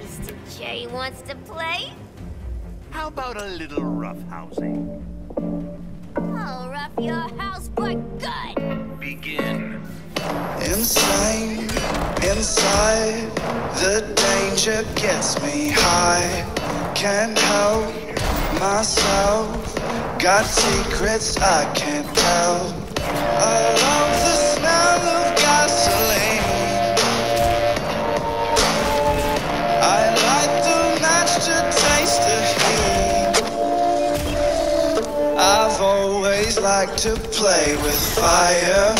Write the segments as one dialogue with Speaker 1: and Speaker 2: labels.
Speaker 1: Mr. J wants to play?
Speaker 2: How about a little roughhousing?
Speaker 1: I'll rough your house for good!
Speaker 2: Begin.
Speaker 3: Inside, inside, the danger gets me high. Can't help myself, got secrets I can't always like to play with fire.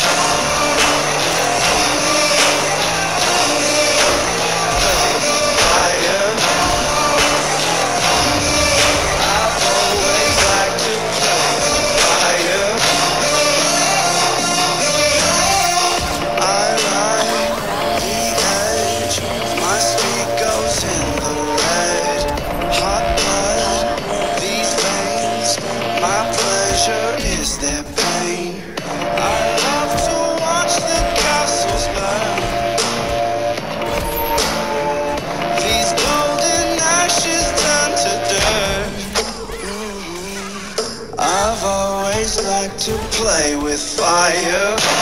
Speaker 3: Pleasure is their pain. I love to watch the castles burn. These golden ashes turn to dirt. I've always liked to play with fire.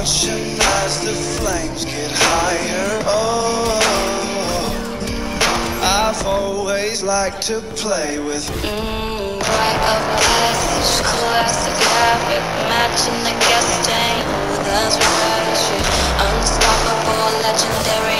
Speaker 3: Watching as the flames get higher. Oh, I've always liked to play with.
Speaker 4: Mmm, bright of passage, classic habit, matching the gas tank. That's right, unstoppable, legendary.